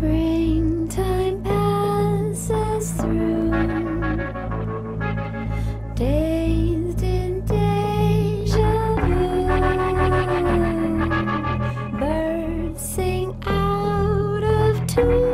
Springtime passes through, dazed in deja vu. Birds sing out of tune.